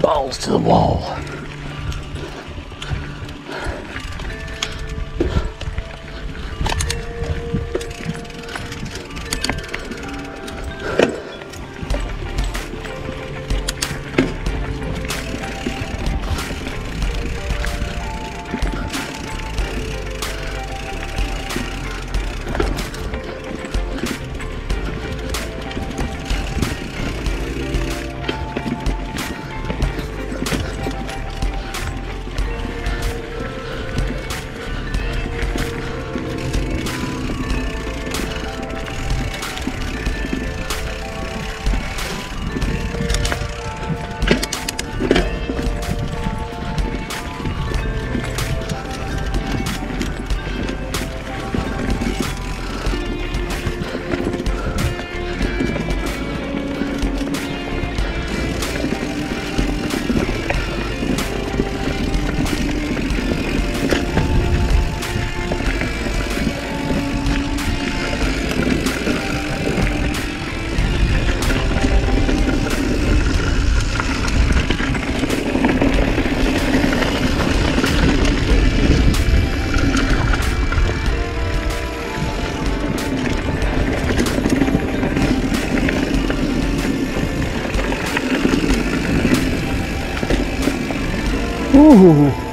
Balls to the wall. Ooh.